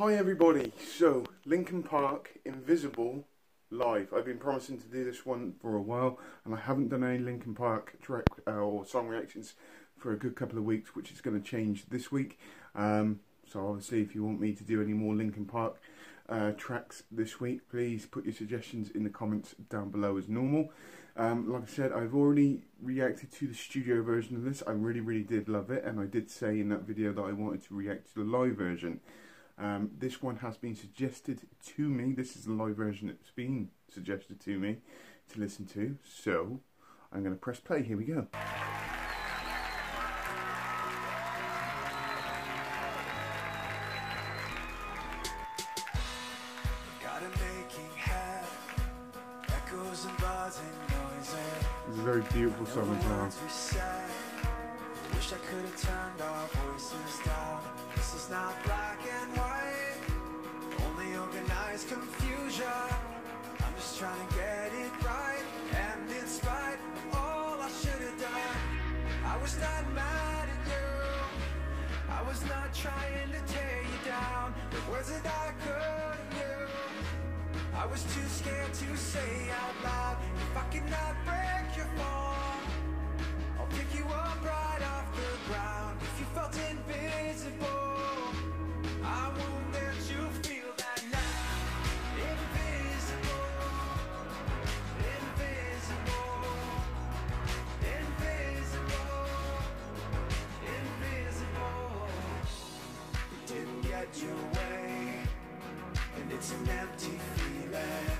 Hi everybody, so Linkin Park Invisible live. I've been promising to do this one for a while and I haven't done any Linkin Park track uh, or song reactions for a good couple of weeks which is going to change this week. Um, so obviously if you want me to do any more Linkin Park uh, tracks this week please put your suggestions in the comments down below as normal. Um, like I said I've already reacted to the studio version of this. I really really did love it and I did say in that video that I wanted to react to the live version. Um, this one has been suggested to me. This is the live version that's been suggested to me to listen to. So I'm going to press play. Here we go. It's a very beautiful song as well. Wish I could have turned our voices down. This is not black and white, only organized confusion. I'm just trying to get it right, and in spite of all I should have done, I was not mad at you. I was not trying to tear you down. The words that I could used, I was too scared to say out loud. If I cannot break get your way, and it's an empty feeling.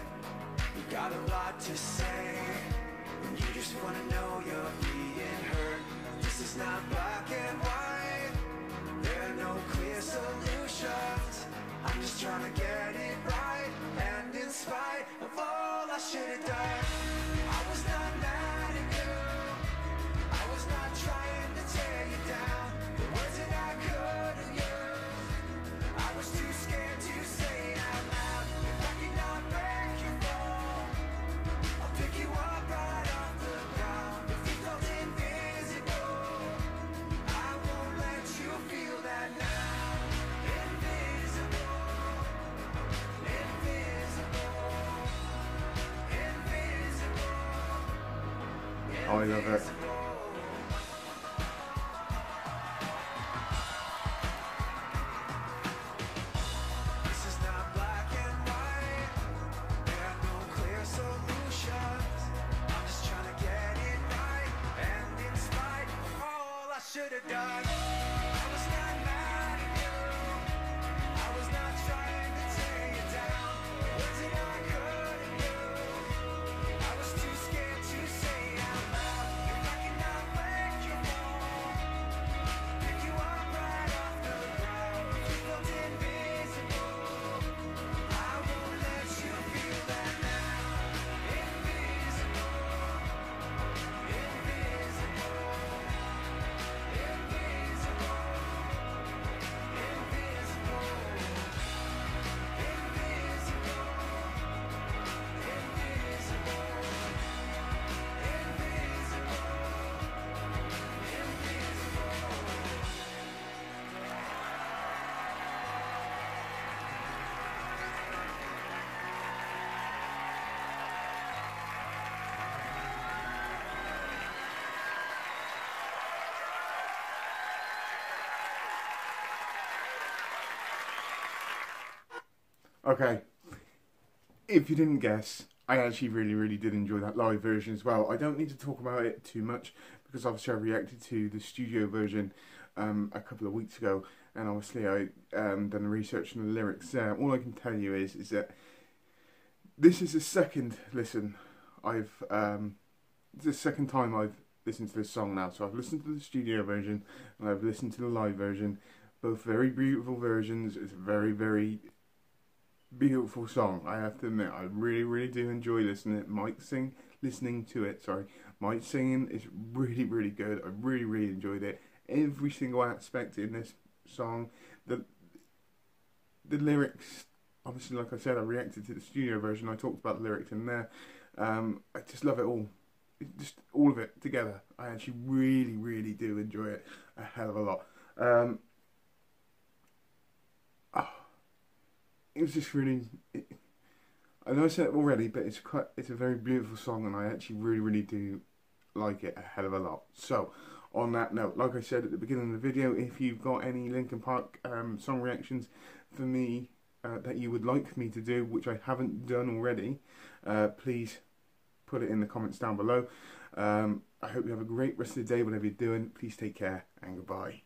You got a lot to say, spite of all I should have done, Okay. If you didn't guess, I actually really, really did enjoy that live version as well. I don't need to talk about it too much because obviously I reacted to the studio version um, a couple of weeks ago, and obviously I um, done the research on the lyrics there. All I can tell you is is that this is the second listen I've um, it's the second time I've listened to this song now. So I've listened to the studio version and I've listened to the live version. Both very beautiful versions. It's very, very beautiful song. I have to admit, I really, really do enjoy listening. Mike sing, listening to it. Sorry, Mike singing is really, really good. I really, really enjoyed it. Every single aspect in this song, the the lyrics. Obviously, like I said, I reacted to the studio version. I talked about the lyrics in there. Um, I just love it all. Just all of it together. I actually really, really do enjoy it a hell of a lot. Um, oh, it was just really. It, I know I said it already, but it's quite. It's a very beautiful song, and I actually really, really do like it a hell of a lot. So, on that note, like I said at the beginning of the video, if you've got any Linkin Park um, song reactions for me uh, that you would like me to do, which I haven't done already, uh, please put it in the comments down below. Um, I hope you have a great rest of the day, whatever you're doing. Please take care and goodbye.